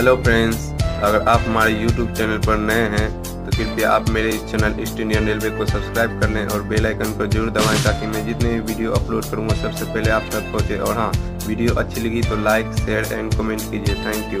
Hello friends अगर आप हमारे यूट्यूब चैनल पर नए हैं तो कृपया आप मेरे इस चैनल ईस्ट इंडियन रेलवे को सब्सक्राइब कर लें और बेल आइकन को ज़रूर दबाएँ ताकि मैं जितने भी वीडियो अपलोड करूँगा, सबसे पहले आप तक पहुँचे। और हाँ वीडियो अच्छी लगी तो लाइक शेयर एंड कमेंट कीजिए। Thank you